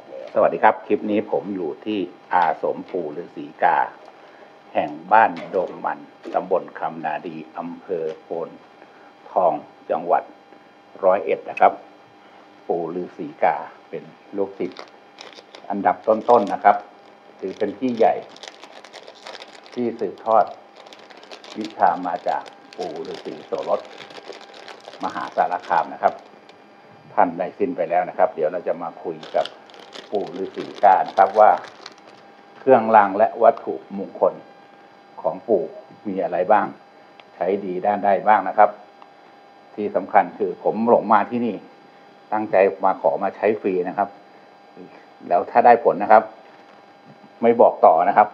ดแล้วสวัสดีครับ คลิปนี้ผมอยู่ที่อาสมปู่ฤาษีกา แห่งบ้านโดงมันตำบลคำนาดีอำเภอโพนทองจังหวัดร้อยเอ็ดนะครับ ปู่ฤาษีกาเป็นลูกศิษย์อันดับต้นๆนะครับถือเป็นที่ใหญ่ ที่สืบทอด วิชามาจากปู่ฤาษีโสรสมหาสารคามนะครับ ท่านได้สิ้นไปแล้วนะครับ เดี๋ยวเราจะมาคุยกับ ปู่ฤาษีกานะครับว่า เครื่องรางและวัตถุมงคลของปู่มีอะไรบ้าง ใช้ดีด้านใดบ้างนะครับ ที่สำคัญคือผมหลงมาที่นี่ ตั้งใจมาขอมาใช้ฟรีนะครับ แล้วถ้าได้ผลนะครับ ไม่บอกต่อนะครับ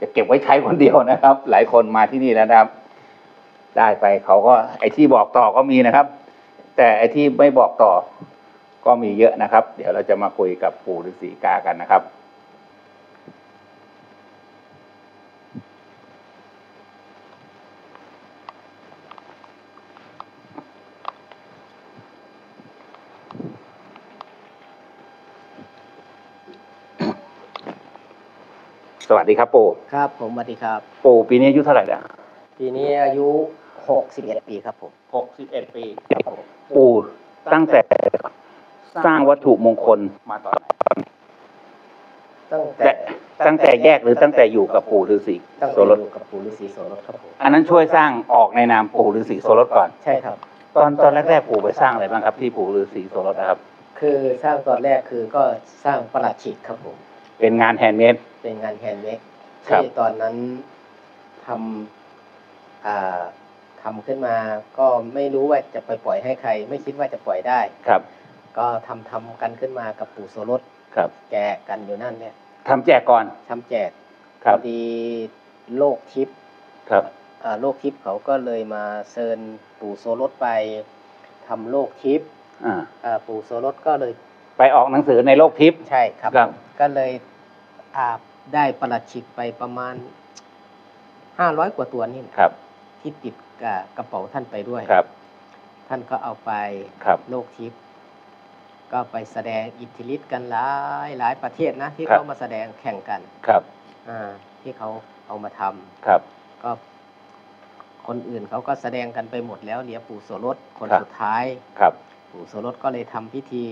จะเก็บไว้ใช้คนเดียวนะครับ หลายคนมาที่นี่แล้วนะครับ ได้ไปเขาก็ไอ้ที่บอกต่อก็มีนะครับ แต่ไอ้ที่ไม่บอกต่อ ก็มีเยอะนะครับ เดี๋ยวเราจะมาคุยกับปู่ฤาษีกากันนะครับสวัสดีครับปู่ครับ ผมสวัสดีครับ ปู่ปีนี้อายุเท่าไหร่แล้วปีนี้อายุหกสิบเอ็ดปีครับผมหกสิบเอ็ดปี ปู่ตั้งแต่ สร้างวัตถุมงคลมาตอนไหนตั้งแต่แต่ตั้งแต่แยกหรือตั้งแต่อยู่กับปู่ฤาษีตั้งโสแต่รสอยู่กับปู่ฤาษีโสรสครับผมอันนั้นช่วยสร้างออกในนามปู่ฤาษีโสรสก่อนใช่ครับ ตอนตอนแรกๆปู่ไปสร้างอะไรบ้างครับ ที่ปู่ฤาษีโสรสนะครับ คือสร้างตอนแรกคือก็สร้างประหลัดฉิกครับผมเป็นงาน handmadeเป็นงาน handmade ครับที่ตอนนั้นทำอ่าทำขึ้นมาก็ไม่รู้ว่าจะไปปล่อยให้ใคร ไม่คิดว่าจะปล่อยได้ครับ ก็ทำทำกันขึ้นมากับปู่โสรสครับแกะกันอยู่นั่นเนี่ยทำแจกก่อนทำแจกครับพอดีโลกทิพย์ครับอ่าโลกทิพย์เขาก็เลยมาเชิญปู่โซรสไปทำโลกทิพย์อ่าอ่าปู่โซรสก็เลย ไปออกหนังสือในโลกทิพย์ใช่ครับครับก็เลยอาได้ประหลัดฉิกไปประมาณห้าร้อยกว่าตัวนี่แหละครับ ที่ติดกับกระเป๋าท่านไปด้วยครับ ท่านก็เอาไปครับโลกทิพย์ ก็ไปแสดงอิทธิฤทธิ์กันหลายหลายประเทศนะ ที่ครับเขามาแสดงแข่งกันครับอ่าที่เขาเอามาทำครับ ก็ คนอื่นเขาก็แสดงกันไปหมดแล้วเหลือปู่โสรสคนครับสุดท้ายครับ ปู่โสรสก็เลยทำพิธี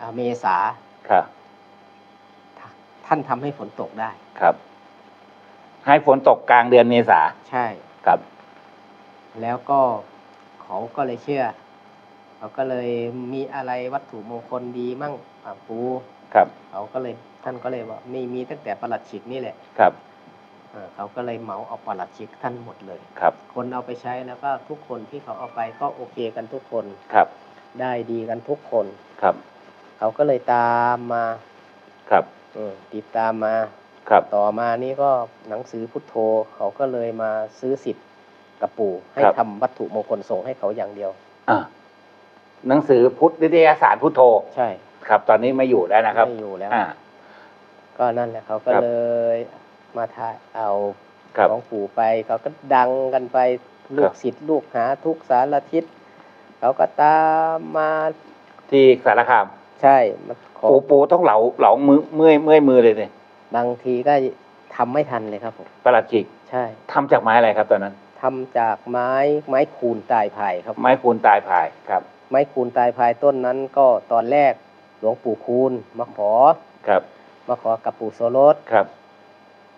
อ่าเมษาครับ ท่านทำให้ฝนตกได้ครับ ให้ฝนตกกลางเดือนเมษาใช่ครับ แล้วก็เขาก็เลยเชื่อ เขาก็เลยมีอะไรวัตถุมงคลดีมั่งอ่าปู่ครับเขาก็เลยท่านก็เลยว่ามีมีตั้งแต่ประหลัดฉิกนี่แหละครับอ่าเขาก็เลยเหมาเอาประหลัดฉิกท่านหมดเลย ครับคนเอาไปใช้แล้วก็ทุกคนที่เขาเอาไปก็โอเคกันทุกคน ครับได้ดีกันทุกคน ครับเขาก็เลยตามมาครับเออติดตามมา ครับต่อมานี่ก็หนังสือพุทโธ เขาก็เลยมาซื้อสิทธิ์กับปู่ให้ครับ ทำวัตถุมงคลส่งให้เขาอย่างเดียว อ่า หนังสือพุทธนิตยสารพุทโธใช่ครับ ตอนนี้ไม่อยู่แล้วนะครับไม่อยู่แล้วอ่าก็นั่นแหละเขาก็ครับเลยมาถ่ายเอาครับของปู่ไป เขาก็ดังกันไปลูครักบศิษย์ลูกหาทุกสารทิศเขาก็ตามมาที่สารคาม ใช่มาขอปูปูต้องเหลาเหลามือเมื่อยเมื่อยมือเลยเนี่ยบางทีก็ทำไม่ทันเลยครับผมประหลัดจิกใช่ทำจากไม้อะไรครับตอนนั้นทำจากไม้ไม้คูนตายไผ่ครับ ไม้คูณตายพายครับ ไม้คูนตายไผ่ต้นนั้นก็ตอนแรกหลวงปู่คูณมาขอครับ มาขอกับปู่โสรสครับ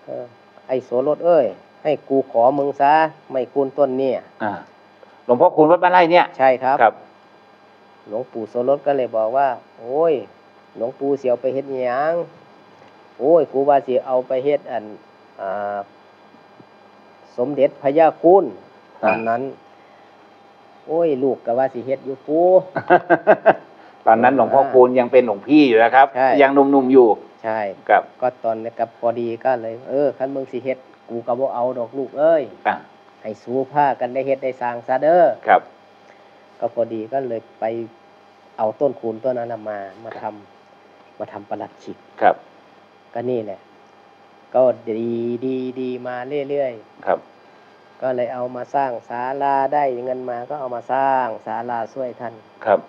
เออไอ้โสรสเอ้ย ให้กูขอมึงซะไม่คูนต้นเนี่ยอ่าหลวงพ่อคูณวัดบ้านไร่เนี่ยใช่ครับ ครับ หลวงปู่โสรสก็เลยบอกว่า โอ้ย หลวงปู่เสียวไปเฮ็ดหยังโอ้ยกูว่าสิเอาไปเฮ็ดอันอ่าสมเด็จพระยาคุณตอนนั้น โอ้ย ลูกก็ว่าสิเฮ็ดอยู่ปูตอนนั้นหลวงพ่อคูณยังเป็นหลวงพี่อยู่นะครับใช่ยังหนุ่มๆอยู่ใช่ครับ ก็ตอนนี้กับพอดีก็เลย เออคันมึงสิเฮ็ดกูก็บ่เอาดอกลูกเอ้ยอะให้สู้ผ้ากันได้เฮ็ดได้สร้างซะเด้อครับ ก็พอดีก็เลยไปเอาต้นคูณต้นนั้นน่ะมามาทำมาทำประหลัดขิกครับ ก็นี่แหละก็ดีดีดีมาเรื่อยครับๆ ก็เลยเอามาสร้างศาลาได้เงินมาก็เอามาสร้างศาลาช่วยท่านครับ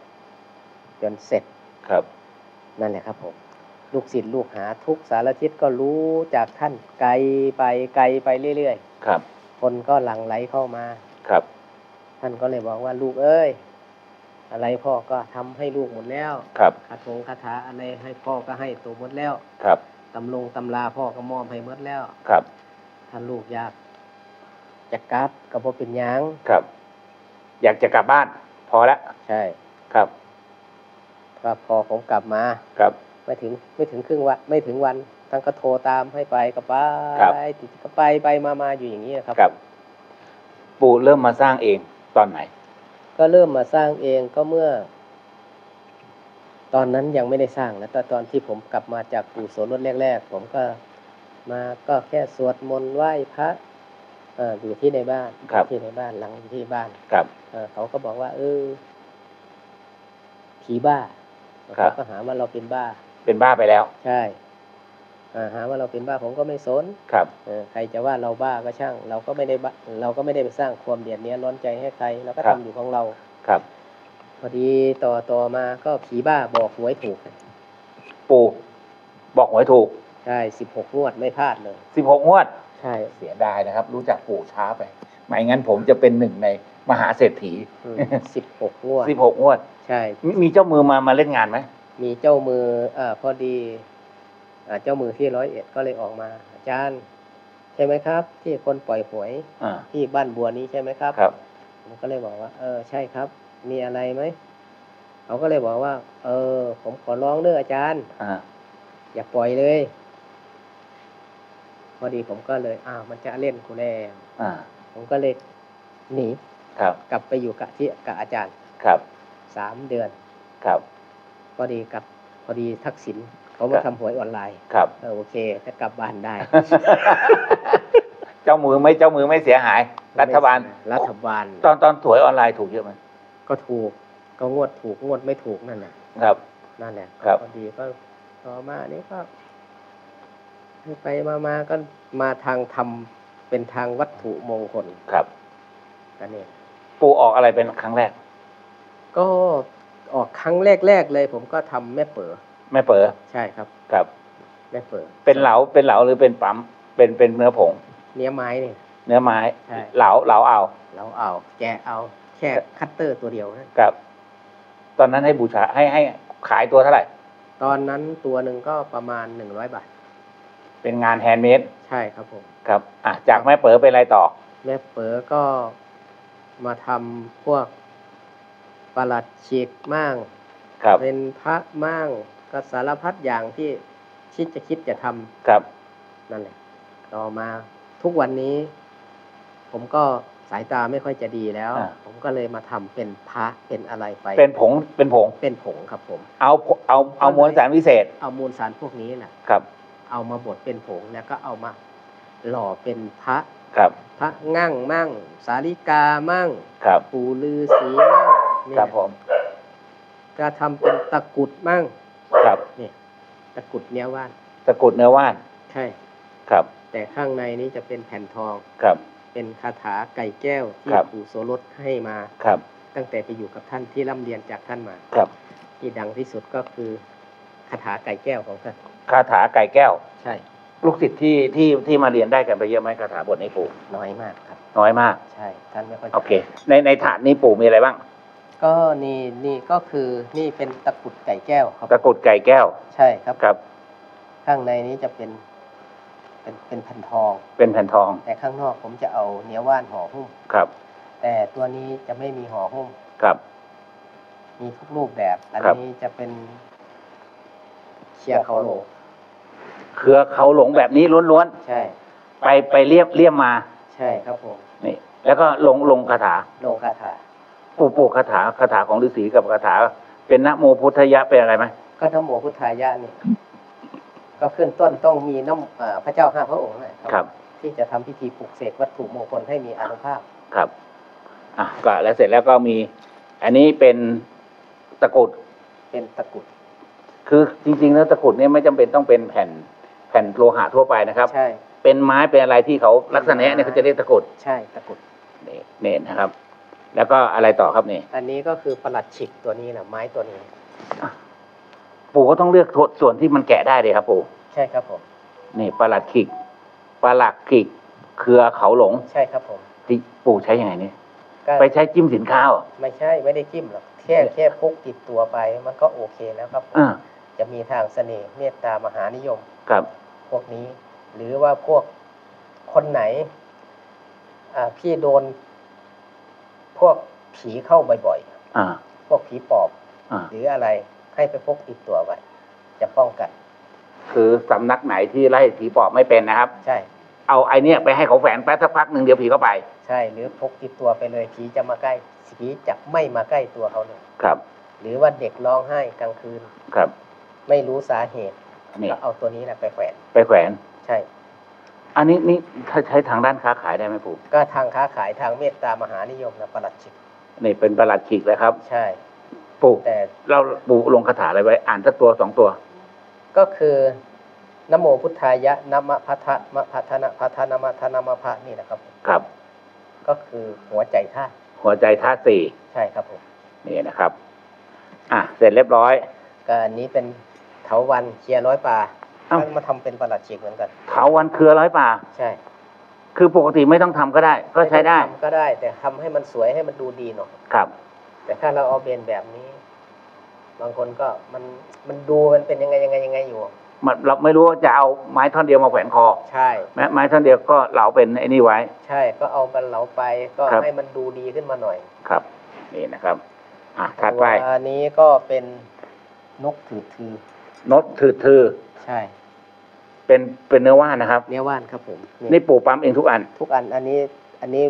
จนเสร็จครับ นั่นแหละครับผมลูกศิษย์ลูกหาทุกสารทิศก็รู้จากท่านไกลไปไกลไปเรื่อยครับๆคนก็หลั่งไหลเข้ามาครับ ท่านก็เลยบอกว่าลูกเอ้ย อะไรพ่อก็ทำให้ลูกหมดแล้วครับคาถงคาถาอะไรให้พ่อก็ให้ตัวหมดแล้วครับตำลงตำลาพ่อก็มอบให้หมดแล้วครับ ถ้าลูกอยาก จะกลับก็บ่เป็นหยังครับ อยากจะกลับบ้าน พอแล้วใช่ครับ ก็พอผมกลับมา ครับ ไม่ถึงไม่ถึงครึ่งวันไม่ถึงวันท่านก็โทรตามให้ไปก็ไปครับ ติดก็ไปไปมามาอยู่อย่างนี้ครับ ครับ ปู่เริ่มมาสร้างเองตอนไหน ก็เริ่มมาสร้างเองก็เมื่อ ตอนนั้นยังไม่ได้สร้างนะแต่ตอนที่ผมกลับมาจากปู่โสรถแรก ๆ ผมก็มาก็แค่สวดมนต์ไหว้พระเอ่ออยู่ที่ในบ้านครับที่ในบ้านหลังที่บ้านครับเอ่อเขาก็บอกว่า เออผีบ้าครับเขาก็หาว่าเราเป็นบ้า เป็นบ้าไปแล้ว ใช่อ่าหาว่าเราเป็นบ้าผมก็ไม่สนครับเออใครจะว่าเราบ้าก็ช่าง เราก็ไม่ได้บ้าเราก็ไม่ได้ไปสร้างความเดือดเนี้ยร้อนใจให้ใครเราก็ครัทำบอยู่ของเราครับ พอดีต่อต่อมาก็ผีบ้าบอกหวยถูก ปู่บอกหวยถูก ใช่สิบหกงวดไม่พลาดเลยสิบหกงวด ใช่ เสียดายนะครับ รู้จักปู่ช้าไป ไม่งั้นผมจะเป็นหนึ่งในมหาเศรษฐีสิบหกงวดสิบหกงวด ใช่มีมีเจ้ามือมามาเล่นงานไหม มีเจ้ามืออ่าพอดีอ่าเจ้ามือที่ร้อยเอ็ดก็เลยออกมา อาจารย์ ใช่ไหมครับ ที่คนปล่อยหวยอ่าที่บ้านบัวนี้ใช่ไหมครับครับผมก็เลยบอกว่า เออใช่ครับ มีอะไรไหมเขาก็เลยบอกว่า เออ ผมขอร้องเด้ออาจารย์ อ่า อย่าปล่อยเลย พอดีผมก็เลยอ้าวมันจะเล่นกูแล้วอ่าผมก็เลยหนีครับ กลับไปอยู่กับที่กับอาจารย์ครับสามเดือนครับพอดีกับพอดีทักษิณเขาครัมาบทำหวยออนไลน์ครับเออโอเคจะกลับบ้านได้ เจ้ามือไม่เจ้ามือไม่เสียหาย รัฐบาลรัฐบาล ตอนตอนถวยออนไลน์ถูกเยอะไหมก็ถูกก็งวดถูกงวดไม่ถูกนั่นแหละครับ นั่นแหละครับพอดีก็ต่อมานี่ก็ ไปมามาก็มาทางทำเป็นทางวัตถุมงคลครับอันนี้ปู่ออกอะไรเป็นครั้งแรก ก็ออกครั้งแรกๆเลย ผมก็ทำแม่เป๋อแม่เป๋อใช่ครับครับแม่เป๋อเป็นเหลาเป็นเหลาหรือเป็นปั๊มเป็นเป็นเนื้อผง เนื้อไม้เนี่ยเนื้อไม้ใช่เหลาเหลาเอาเราเอา แกะเอาแค่คัตเตอร์ตัวเดียวนะครับ ตอนนั้นให้บูชาให้ให้ขายตัวเท่าไหร่ ตอนนั้นตัวหนึ่งก็ประมาณหนึ่งร้อยบาท เป็นงาน handmade ใช่ครับผมครับอะจากแม่เป๋อเป็นอะไรต่อ แม่เป๋อก็มาทำพวกประหลัดฉีกมั่งครับ เป็นพระมั่งก็สารพัดอย่างที่คิดจะคิดจะทำครับ นั่นแหละ ต่อมาทุกวันนี้ ผมก็สายตาไม่ค่อยจะดีแล้ว อ่า ผมก็เลยมาทำเป็นพระเป็นอะไรไปเป็นผงเป็นผง เป็นผงครับผม เอาเอาเอามวลสารวิเศษเอามูลสารพวกนี้แหละครับ เอามาบดเป็นผงแล้วก็เอามาหล่อเป็นพระครับพระงั่งมั่ง สาริกามั่งครับปู่ลือสีมั่งเนี่ครับยผมจะทำเป็นตะกรุดมั่งครับเนี่ยตะกรุดเนี้ยว่านตะกรุดเนื้อว่าน ใช่ครับ แต่ข้างในนี้จะเป็นแผ่นทองครับ เป็นคาถาไก่แก้วที่ครับปู่โสรสให้มาครับ ตั้งแต่ไปอยู่กับท่านที่ร่ำเรียนจากท่านมาครับ ที่ดังที่สุดก็คือคาถาไก่แก้วของท่าน คาถาไก่แก้ว ใช่ ลูกศิษย์ที่ที่ที่มาเรียนได้กันไปเยอะไหมคาถาบทนี้ปู่น้อยมากครับ น้อยมาก ใช่ ท่านไม่ค่อยจะโอเค ในในถาดนี้ปู่มีอะไรบ้าง ก็นี่นี่ก็คือนี่เป็นตะกรุดไก่แก้วครับ ตะกรุดไก่แก้ว ใช่ครับ ครับ ข้างในนี้จะเป็น เป็นเป็นแผ่นทอง เป็นแผ่นทอง แต่ข้างนอกผมจะเอาเนื้อว่านห่อหุ้ม ครับ แต่ตัวนี้จะไม่มีห่อหุ้ม ครับ มีทุกรูปแบบ อันครับนี้จะเป็นเชียร์เขาโหล เครือเขาหลงแบบนี้ล้วนใช่ ๆ ไปไปเรียบเรียบมา ใช่ครับผมนี่ แล้วก็ลงลงคาถาลงคาถา ปู่ปู่คาถาคาถาของฤาษีกับคาถา เป็นนะโมพุทธยะเป็นอะไรไหมก็น้ำโมพุทธายะนี่ก็ขึ้นต้นต้องมีน้ำอ่าพระเจ้าห้าพระองค์นะครับที่จะทำพิธีปลุกเสกวัตถุมงคลให้มีอานุภาพ ครับ อะก็แล้วเสร็จแล้วก็มี อันนี้เป็นตะกรุด เป็นตะกรุด คือจริงๆแล้วตะกรุดเนี่ยไม่จำเป็นต้องเป็นแผ่นแผ่นโลหะทั่วไปนะครับ ใช่ เป็นไม้เป็นอะไรที่เขาลักษณะเนี่ยเขาจะเรียกตะกรุดใช่ตะกรุดนี่นี่นะครับ แล้วก็อะไรต่อครับนี่อันนี้ก็คือประหลัดฉิกตัวนี้แหละไม้ตัวนี้ ปู่ก็ต้องเลือกส่วนที่มันแกะได้เลยครับ ปู่ใช่ครับผมนี่ประหลัดขิกประหลัดขิกเครือเขาหลงใช่ครับผมที่ปู่ใช้ยังไงเนี่ยก็ไปใช้จิ้มสินค้าเหรอไม่ใช่ไม่ได้จิ้มหรอกแค่แค่พกติดตัวไป มันก็โอเคแล้วครับผมอ่าจะมีทางเสน่ห์เมตตามหานิยมครับ พวกนี้ หรือว่าพวกคนไหนอ่าพี่โดนพวกผีเข้าบ่อยอ่าๆพวกผีปอบอ่าหรืออะไรให้ไปพกติดตัวไว้จะป้องกัน คือสำนักไหนที่ไล่ผีปอบไม่เป็นนะครับ ใช่ เอาไอเนี้ยไปให้เขาแฝงแป๊บสักพักหนึ่งเดี๋ยวผีก็ไป ใช่ หรือพกติดตัวไปเลยผีจะมาใกล้ผีจะไม่มาใกล้ตัวเขาเลยครับ หรือว่าเด็กร้องไห้กลางคืนครับ ไม่รู้สาเหตุ นี่ก็เอาตัวนี้แหละไปแขวนไปแขวนใช่ อันนี้นี่ถ้าใช้ทางด้านค้าขายได้ไหมปู่ก็ทางค้าขายทางเมตตามหานิยมนะประหลัดจิตนี่เป็นประหลัดขิกเลยครับ ใช่ ปู่แต่เราปู่ลงคาถาอะไรไว้ อ่านสักตัวสองตัว ก็คือนะโมพุทธายะนะมะพัทะมะพัทนะพัทนะมะทนะมะพะนี่นะครับ ครับ ก็คือหัวใจธาตุหัวใจธาตุสี่ใช่ครับผมนี่นะครับ อะเสร็จเรียบร้อยก็อันนี้เป็น เถาวันเคลียร์ร้อยป่าเอ้าก็มาทำเป็นประหลัดจิตเหมือนกัน เถาวันเครือร้อยป่า ใช่คือปกติไม่ต้องทำก็ได้ ก็ใช้ได้ ม่ต้องทำก็ได้ แต่ทำให้มันสวยให้มันดูดีหน่อยครับ แต่ถ้าเราเอาเบนแบบนี้ บางคนก็มันมันดูมันเป็นยังไงยังไงยังไงอยู่ มันเราไม่รู้ว่าจะเอาไม้ท่อนเดียวมาแขวนคอใช่ ไม้ไม้ท่อนเดียวก็เหลาเป็นไอ้นี่ไว้ ใช่ก็เอาบันเหลาไปก็ครับ ให้มันดูดีขึ้นมาหน่อยครับ นี่นะครับ อะถัดไป ตัวนี้ก็เป็นนกถือถือ นดถือถือใช่เป็นเป็นเนื้อว่านนะครับ เนื้อว่านครับผมนี่ปู่ปั๊มเองทุกอัน ทุกอันอันนี้อันนี้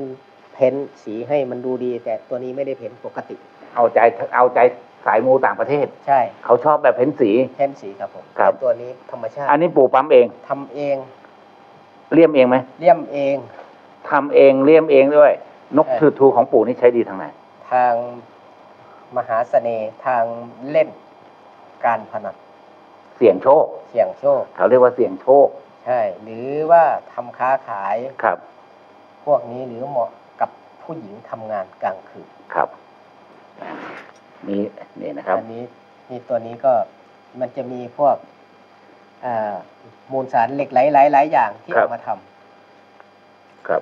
เพ้นสีให้มันดูดี แต่ตัวนี้ไม่ได้เพ้นปกติ เอาใจเอาใจสายมูต่างประเทศ ใช่เขาชอบแบบเพ้นสี เพ้นสีครับผมครับ แต่ตัวนี้ธรรมชาติอันนี้ปู่ปั๊มเองทำเองเลี่ยมเองไหมเลี่ยมเองทำเองเลี่ยมเองด้วย นกใช่ถือทูของปู่นี่ใช้ดีทางไหนทางมหาเสน่ห์ทางเล่นการพนัน เสี่ยงโชค เสี่ยงโชค เขาเรียกว่าเสี่ยงโชค ใช่ หรือว่าทำค้าขายครับ พวกนี้หรือเหมาะกับผู้หญิงทำงานกลางคืนครับนี่นี่นะครับอันนี้นี่ตัวนี้ก็มันจะมีพวกอ่ามูลสารเหล็กไหลหลายหลายๆอย่างที่ครับเอามาทำครับ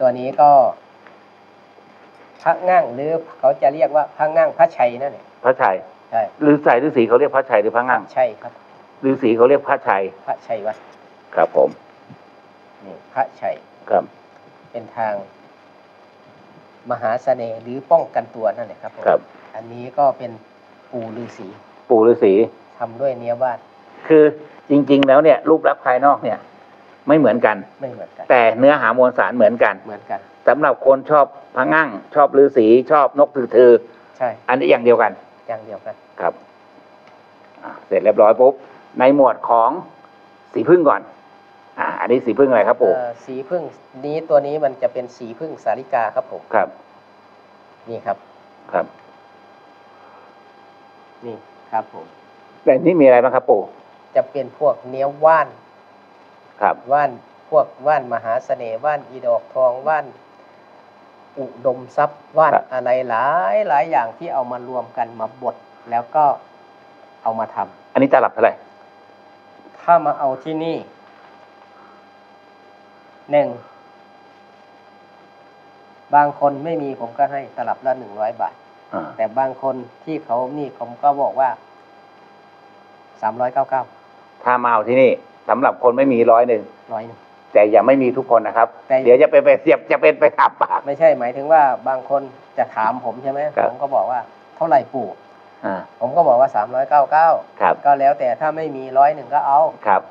ตัวนี้ก็พระง่างหรือเขาจะเรียกว่าพระง่างพระชัยนั่นแหละพระชัย ใช่หรือใส่ฤาษีเขาเรียกพระชัยหรือพระงั่งใช่ครับฤาษีเขาเรียกพระชัย พระชัยวัดครับผม นี่พระชัยครับเป็นทาง มหาเสน่ห์หรือป้องกันตัวนั่นแหละครับผมครับ อันนี้ก็เป็นปู่ฤาษีปู่ฤาษีทำด้วยเนื้อว่านคือจริง ๆ แล้วเนี่ยรูปลักษณ์ภายนอกเนี่ย ไม่เหมือนกัน ไม่เหมือนกัน แต่เนื้อหามวลสารเหมือนกันเหมือนกัน สำหรับคนชอบพระงั่ง ชอบฤาษีชอบนกถือถือใช่ อันนี้อย่างเดียวกัน อย่างเดียวกันครับอะเสร็จเรียบร้อยปุ๊บในหมวดของสีพึ่งก่อน อ่าอันนี้สีพึ่งอะไรครับปู่เอ่อสีพึ่งนี้ตัวนี้มันจะเป็นสีพึ่งสาลิกาครับผมครับนี่ครับ ครับ นี่ครับผม แต่นี่มีอะไรบ้างครับปู่จะเป็นพวกเนื้อว่าน ครับว่านพวกว่านมหาเสน่ห์ว่านอีดอกทองว่าน อุดมทรัพย์ว่านครับอะไรหลายหลายอย่างที่เอามารวมกันมาบดแล้วก็เอามาทำอันนี้ตลับเท่าไหร่ถ้ามาเอาที่นี่หนึ่งบางคนไม่มีผมก็ให้ตลับละหนึ่งร้อยบาทอ่าแต่บางคนที่เขานี่ผมก็บอกว่าสามร้อยเก้าเก้าถ้ามาเอาที่นี่สำหรับคนไม่มีร้อยหนึ่งร้อยหนึ่ง แต่อย่าไม่มีทุกคนนะครับ แต่ เดี๋ยวจะไปไปเสียบจะเป็นไปขับปาก ไม่ใช่หมายถึงว่าบางคนจะถามผมใช่ไหมครับ ผมก็บอกว่าเท่าไหร่ปู่ อ่า ผมก็บอกว่าสามร้อยเก้าเก้าครับ ก็แล้วแต่ถ้าไม่มีร้อยหนึ่งก็เอา ครับ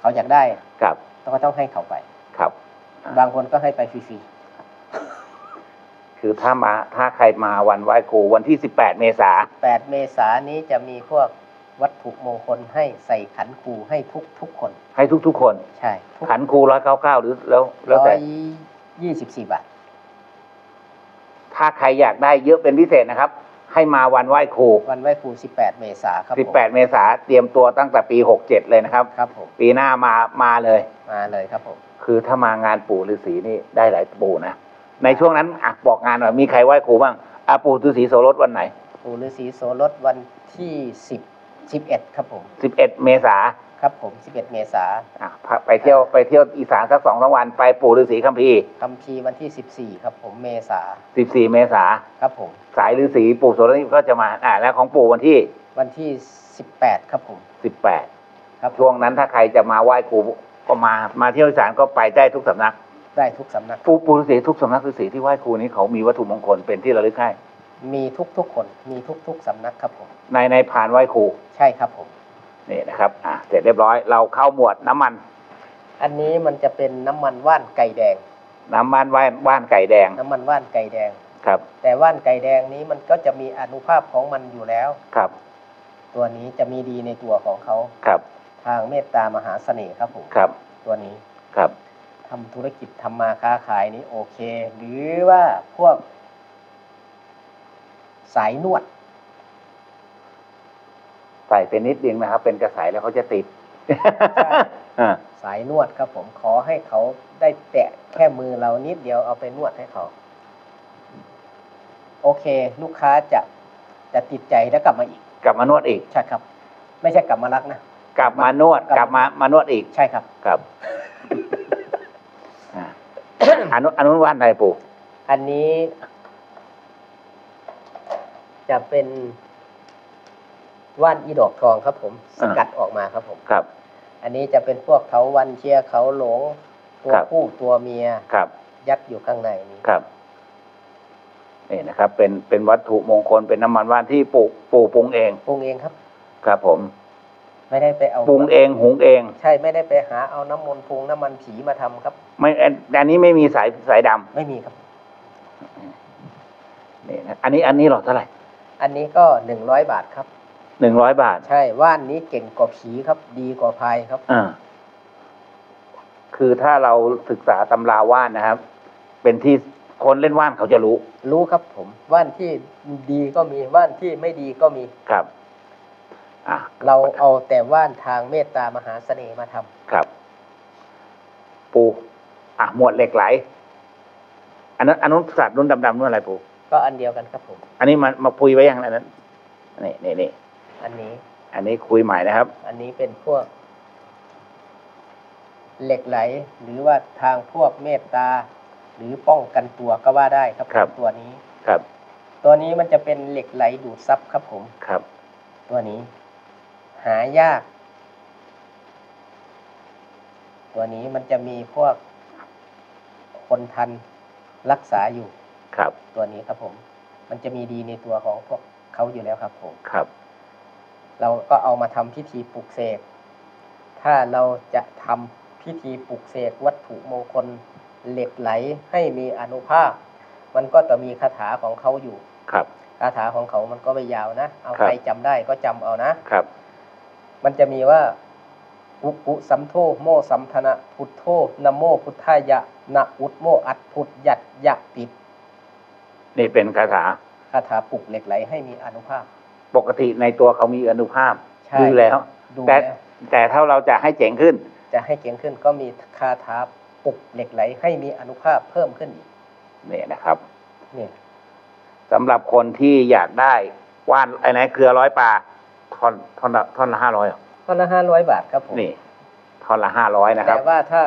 เขาอยากได้ครับก็ต้องให้เขาไป ครับ บางคนก็ให้ไปฟรีคือถ้ามาถ้าใครมาวันไหว้ครูวันที่สิบแปดเมษาๆแปดเมษายนนี้จะมีพวก วัตถุมงคลให้ใส่ขันครูให้ทุกทุกๆคน ให้ทุกๆคน ใช่ทุกขันครูร้อยเก้าเก้าหรือแล้ว แล้วร้อแต่ยยี่สิบสี่บาท ถ้าใครอยากได้เยอะเป็นพิเศษนะครับ ให้มาวันไหว้ครู วันไหว้ครูสิบแปดเมษาครับสิบผมแปดเมษาเตรียมตัวตั้งแต่ปีหกเจ็ดเลยนะครับ ครับผมปีหน้ามามาเลย มาเลยครับผมคือถ้ามางานปู่ฤาษีนี่ได้หลายปู่นะในช่วงนั้นอะบอกงานหน่อยมีใครไหว้ครูบ้างอาปู่ฤาษีโสรถวันไหน ปู่ฤาษีโสรถวันที่สิบ สิบเอ็ดครับผมสิบเอ็ดเมษาครับผมสิบเอ็ดเมษาอะพาไปเที่ยวไปเที่ยวอีสานสักสองสามวันไปปู่ฤาษีคัมภีร์คำพีร์วันที่สิบสี่ครับผมเมษาสิบสี่เมษาครับผมสายฤาษีปู่โสรณีก็จะมาอ่าแล้วของปู่วันที่วันที่สิบแปดครับผมสิบแปดครับช่วงนั้นถ้าใครจะมาไหว้ปู่ก็มามาเที่ยวอีสานก็ไปได้ทุกสำนักได้ทุกสำนักปู่ปู่ฤาษีทุกสำนักฤาษีที่ไหว้ครูนี้เขามีวัตถุมงคลเป็นที่ระลึกให้ มีทุกทุกๆคนมีทุกทุกๆสำนักครับผม ในในพานไหว้ครูใช่ครับผม นี่นะครับอ่าเสร็จเรียบร้อยเราเข้าหมวดน้ำมัน อันนี้มันจะเป็นน้ำมันว่านไก่แดง น้ำมันไหว้ว่านไก่แดงน้ำมันว่านไก่แดง ครับ แต่ว่านไก่แดงนี้มันก็จะมีอนุภาพของมันอยู่แล้ว ครับ ตัวนี้จะมีดีในตัวของเขาครับทางเมตตามหาเสน่ห์ครับผมครับตัวนี้ครับทำธุรกิจทำมาค้าขายนี้โอเค หรือว่าพวก สายนวด ใส่เป็นนิดเดียวนะครับ เป็นกระสายแล้วเขาจะติดใช่อ่าสายนวดครับผมขอให้เขาได้แตะแค่มือเรานิดเดียวเอาไปนวดให้เขา โอเค ลูกค้าจะจะติดใจแล้วกลับมาอีก กลับมานวดอีกใช่ครับ ไม่ใช่กลับมารักนะกลับมานวด กลับกลับมามานวดอีกใช่ครับครับอ่าอนุอนุว่านไทยปู่อันนี้ จะเป็นว่านอีดอกทองครับ ผมสกัดออกมาครับผมครับ อันนี้จะเป็นพวกเขาวันเชียร์เขาหลงตัวครับผู้ตัวเมียครับ ยัดอยู่ข้างในนี้ครับนี่นะครับ เป็นเป็นวัตถุมงคลเป็นน้ำมันว่านที่ปู่ปู่ปรุงเองปรุงเองครับ ครับผม ไม่ได้ไปเอาปรุงเองหุงเอง ใช่ไม่ได้ไปหาเอาน้ำมนต์ปรุงน้ำมันผีมาทำครับ ไม่อันอันนี้ไม่มีสายสายดำไม่มีครับนี่นะอันนี้อันนี้หรอเท่าไหร่ อันนี้ก็หนึ่งร้อยบาทครับหนึ่งร้อยบาท ใช่ว่านนี้เก่งกว่าผีครับ ดีกว่าพายครับอ่าคือถ้าเราศึกษาตำราว่านนะครับ เป็นที่คนเล่นว่านเขาจะรู้ รู้ครับผม ว่านที่ดีก็มีว่านที่ไม่ดีก็มีครับอะเราเอาแต่ว่านทางเมตตามหาเสน่ห์มาทำครับ ปู อะหมวดเหล็กไหล อันนั้นอันนู้นสัตว์นู้นดำๆนู้นอะไรปู ก็อันเดียวกันครับผม อันนี้มามาคุยไว้ยังอันนั้นนี่นี่นี่อันนี้ อันนี้คุยใหม่นะครับ อันนี้เป็นพวก เหล็กไหล หรือว่าทางพวกเมตตา หรือป้องกันตัวก็ว่าได้ครับครับตัวนี้ครับ ตัวนี้มันจะเป็นเหล็กไหลดูดซับครับผมครับ ตัวนี้ หายาก ตัวนี้มันจะมีพวกคนทันรักษาอยู่ ครับ ตัวนี้ครับผม มันจะมีดีในตัวของพวกเขาอยู่แล้วครับผมครับ เราก็เอามาทำพิธีปลุกเสกถ้าเราจะทำพิธีปลุกเสกวัตถุมงคลเหล็กไหลให้มีอนุภาพ มันก็จะมีคาถาของเขาอยู่ครับคาถาของเขามันก็ไม่ยาวนะ เอาครับใครจำได้ก็จำเอานะครับ มันจะมีว่าอุปุสัมโทโมสัมธนะพุทโธนะโมพุทธายะนะอุดโมอัดพุทยัดยะติด นี่เป็นคาถาคาถาปลุกเหล็กไหลให้มีอนุภาพ ปกติในตัวเขามีอนุภาพใช่ดูแล้ว ดูแต่แล้วแต่ถ้าเราจะให้เจ๋งขึ้น จะให้เก่งขึ้นก็มีคาถาปลุกเหล็กไหลให้มีอนุภาพเพิ่มขึ้นอีกนี่นะครับนี่ สำหรับคนที่อยากได้ว่านไอ้ไหนเครือร้อยปลาท่อนท่อนละท่อนละห้าร้อยก็ละห้าร้อยบาทครับผมนี่ท่อนละห้าร้อยนะครับ แต่ว่าถ้า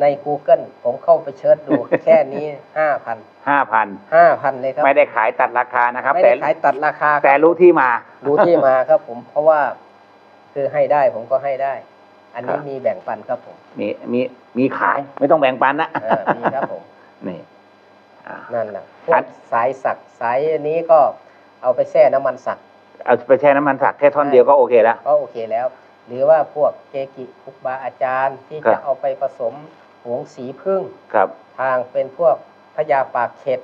ใน Google ผมเข้าไปเชิญดู แค่นี้ห้าพันห้าพันห้าพันเลยครับ ไม่ได้ขายตัดราคานะครับ ไม่แต่ได้ขายตัดราคาครับแต่รู้ที่มา รู้ที่มาครับผม เพราะว่าคือให้ได้ผมก็ให้ได้ อันนี้ครับ มีแบ่งปันครับผมมีมีมีขายไม่ต้องแบ่งปันนะเออมีครับผม นี่อ่า นั่นแหละพวอักนสายสักสายนี้ก็เอาไปแช่น้ำมันสัก เอาไปแช่น้ำมันสักแค่ท่อนเดียวก็โอเคแล้ว ก็โอเคแล้ว หรือว่าพวกเกกิครูบาอาจารย์ที่ครัจะบ เอาไปผสม หงสีพึ่งครับ ทางเป็นพวกพญาปากเข็ด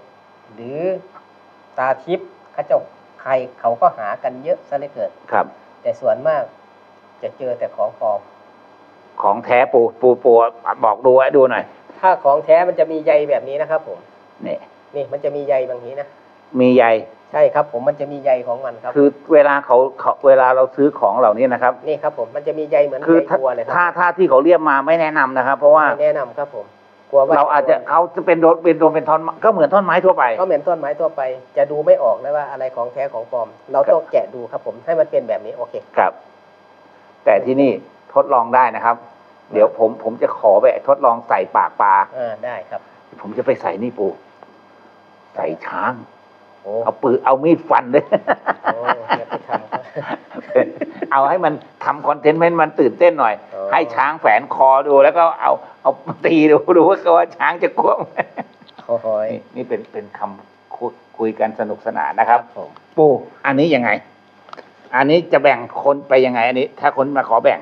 หรือตาทิพย์เขาเจ้าใครเขาก็หากันเยอะซะเหลือเกินครับ แต่ส่วนมากจะเจอแต่ของปลอมของแท้ปูปูปูบอกดูไว้ดูหน่อย ถ้าของแท้มันจะมีใยแบบนี้นะครับผมนี่นี่มันจะมีใยบางนี้นะมีใย ใช่ครับผมมันจะมีใยของมันครับ คือเวลาเขาเขาเวลาเราซื้อของเหล่านี้นะครับ นี่ครับผมมันจะมีใยเหมือนคือใยถ้าบัวเลยคถ้ารับถ้าที่เขาเรียกมาไม่แนะนำนะครับ เพราะว่าไม่แนะนำครับผมกลัวว่าเราอาจจะเขาจะเป็นโดนเป็นโดนเป็นท่อนก็เหมือนท่อนไม้ทั่วไป ก็เหมือนต้นไม้ทั่วไป จะดูไม่ออกเลยว่าอะไรของแท้ของปลอม เราต้องแกะดูครับผมให้มันเป็นแบบนี้โอเค ครับ แต่ที่นี่ทดลองได้นะครับ เดี๋ยวผมผมจะขอไปทดลองใส่ปากปลา อ่าได้ครับ ผมจะไปใส่นี่ปู ใส่ช้างโอ้ เอาปืนเอามีดฟันเลยโอ้อย่าไปทำครับเอาให้มันทำคอนเทนต์ให้มันตื่นเต้นหน่อยอ๋อให้ช้างแฝนคอดูแล้วก็เอาเอาตีดูดูว่าว่าช้างจะกลัวไหมโอ้โหยนี่นี่เป็นเป็นคำคุยคุยกันสนุกสนานนะครับผมปูอันนี้ยังไง อันนี้จะแบ่งคนไปยังไง อันนี้ ถ้าคนมาขอแบ่ง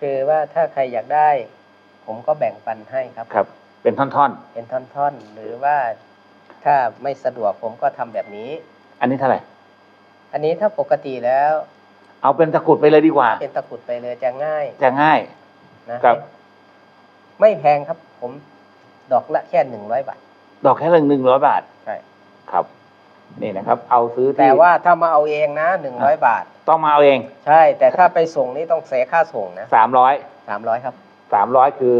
คือว่าถ้าใครอยากได้ ผมก็แบ่งปันให้ครับครับ เป็นท่อนเป็นท่อนๆ หรือว่า ถ้าไม่สะดวกผมก็ทำแบบนี้ๆอันนี้เท่าไหร่ อันนี้ถ้าปกติแล้ว เอาเป็นตะกรุดไปเลยดีกว่า เป็นตะกรุดไปเลยจะง่าย จะง่ายนะครับ ไม่แพงครับ ผมดอกละแค่หนึ่งร้อยบาท ดอกแค่หนึ่งหนึ่งร้อยบาท ใช่ ครับ นี่นะครับ เอาซื้อที่แต่ว่าถ้ามาเอาเองนะหนึ่งร้อยบาท ต้องมาเอาเอง ใช่ แต่ถ้าไปส่งนี่ต้องเสียค่าส่งนะสามร้อยสามร้อยครับสามร้อยคือ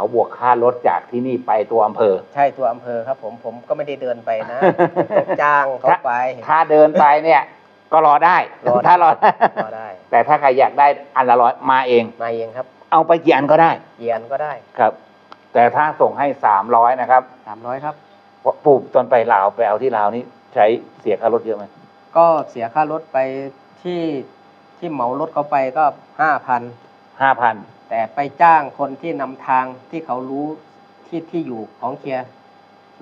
เขาบวกค่ารถจากที่นี่ไปตัวอำเภอ ใช่ตัวอำเภอครับ ผมผมก็ไม่ได้เดินไปนะต้องจ้างเขาไป ถ้าเดินไปเนี่ย ก็รอได้รอได้ถ้ารอได้ก็ได้ แต่ถ้าใครอยากได้อันละร้อยมาเองมาเองครับ เอาไปกี่อันก็ได้เยียนก็ได้ครับ แต่ถ้าส่งให้สามร้อยนะครับสามร้อยครับปลูกตอนไปลาวไปเอาที่ลาวนี่ใช้เสียค่ารถเยอะไหมก็เสียค่ารถไปที่ที่เหมารถเขาไปก็ห้าพัน ห้าพันแต่ไปจ้างคนที่นำทางที่เขารู้ที่ที่อยู่ของเคลียร์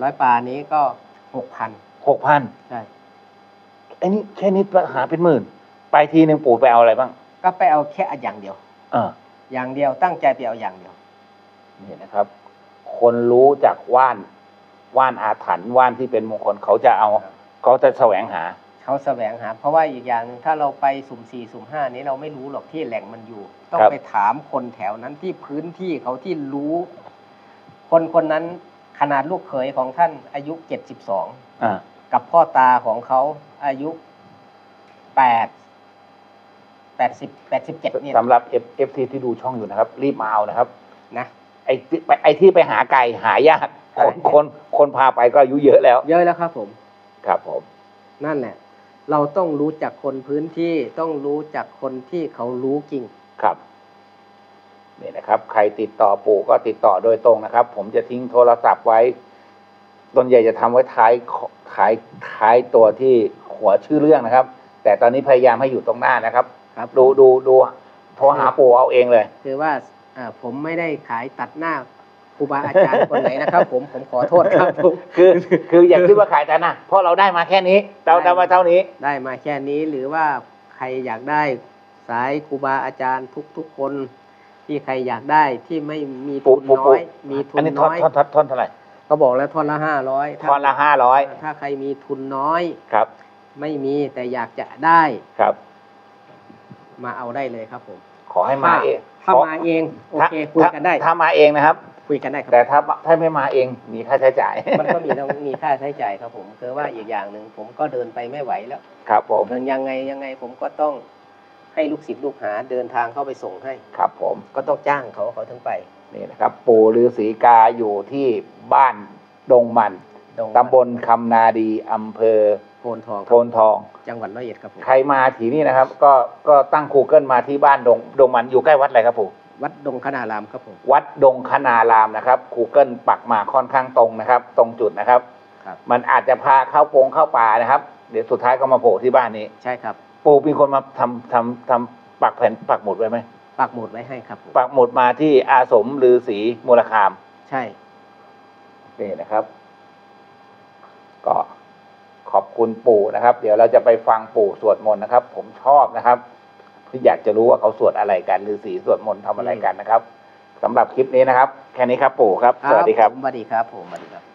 ร้อยปลานี้ก็หกพันหกพันใช่ไอ้นี่แค่นี้หาเป็นหมื่น ไปทีหนึ่งปู่ไปเอาอะไรบ้าง ก็ไปเอาแค่อย่างเดียว เออ อย่างเดียวตั้งใจไปเอาอย่างเดียว นี่นะครับ คนรู้จากว่าน ว่านอาถรรพ์ว่านที่เป็นมงคลเขาจะเอา เขาจะแสวงหา เขาแสวงหา เพราะว่าอีกอย่างหนึ่งถ้าเราไปสุ่มสี่สุ่มห้านี้เราไม่รู้หรอกที่แหล่งมันอยู่ ต้องครับไปถามคนแถวนั้นที่พื้นที่เขาที่รู้ คนคนนั้นขนาดลูกเขยของท่านอายุเจ็ดสิบสองอ่ากับพ่อตาของเขาอายุแปดแปดสิบแปดสิบเจ็ดเนี่ยสำหรับ F FC ที่ดูช่องอยู่นะครับ รีบมาเอานะครับ นะไอ้ที่ไปไอ้ที่ไปหาไก่หายากใช่คนคนคนพาไปก็อายุเยอะแล้ว เยอะแล้วครับผม ครับผม นั่นแหละ เราต้องรู้จักคนพื้นที่ต้องรู้จักคนที่เขารู้จริงครับนี่นะครับ ใครติดต่อปู่ก็ติดต่อโดยตรงนะครับ ผมจะทิ้งโทรศัพท์ไว้ต้นใหญ่จะทำไว้ท้ายท้ายท้ายตัวที่หัวชื่อเรื่องนะครับ แต่ตอนนี้พยายามให้อยู่ตรงหน้านะครับ ครับ ดูดูดูโทรหาปู่เอาเองเลย คือว่าอ่าผมไม่ได้ขายตัดหน้า ครูบาอาจารย์คนไหนนะครับ ผมผมขอโทษครับผมคือคืออย่าคิดว่าขายแต่นะเพราะเราได้มาแค่นี้เราได้มาเท่านี้ ได้มาแค่นี้หรือว่าใครอยากได้สายครูบาอาจารย์ทุกๆคนที่ใครอยากได้ที่ไม่มีปู่ทุนปู่น้ปู่อยมีทุอันนนี้ท่อนน้อยท่อนท่อนท่อนเท่าไหร่เขาบอกแล้วท่อนละห้าร้อยท่อนละห้าร้อยถ้าใครมีทุนน้อยครับ ไม่มีแต่อยากจะได้ครับ มาเอาได้เลยครับผม ขอให้มาเองถ้าขอมาเองโอเคถ้าคุยกันได้ถ้ามาเองนะครับ คุยกันได้ครับ แต่ถ้าถ้าไม่มาเองมีค่าใช้จ่าย มันก็มีต้องมีค่าใช้จ่ายครับผมคือว่าอีกอย่างหนึ่งผมก็เดินไปไม่ไหวแล้วครับผมเดินยังไงยังไงผมก็ต้องให้ลูกศิษย์ลูกหาเดินทางเข้าไปส่งให้ครับผมก็ต้องจ้างเขาเขาถึงไปนี่นะครับ ปู่ฤาษีกาอยู่ที่บ้านดงมันดงตำบลคำนาดีอำเภอโพนทองโพนทอง จังหวัดร้อยเอ็ดครับผมใครมาทีนี่นะครับ ก็ก็ตั้ง Google มาที่บ้านดงดงมันอยู่ใกล้วัดอะไรครับปู่ วัดดงคณารามครับผม วัดดงคนารามนะครับ Google ปักมาค่อนข้างตรงนะครับ ตรงจุดนะครับ ครับ มันอาจจะพาเข้าโปงเข้าป่านะครับ เดี๋ยวสุดท้ายก็มาโผล่ที่บ้านนี้ ใช่ครับ ปู่เป็นคนมาทำทำทำปักแผ่นปักหมุดไว้ไหมปักหมุดไว้ให้ครับผมปักหมุดมาที่อาสมฤาษีมูลคาม ใช่ นี่นะครับ ก็ขอบคุณปู่นะครับ เดี๋ยวเราจะไปฟังปู่สวดมนต์นะครับ ผมชอบนะครับ ที่อยากจะรู้ว่าเขาสวดอะไรกันฤาษีสวดมนต์ทำอะไรกันนะครับสำหรับคลิปนี้นะครับ แค่นี้ครับปู่ครับ สวัสดีครับ ผมสวัสดีครับผมสวัสดีครับ